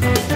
Bye.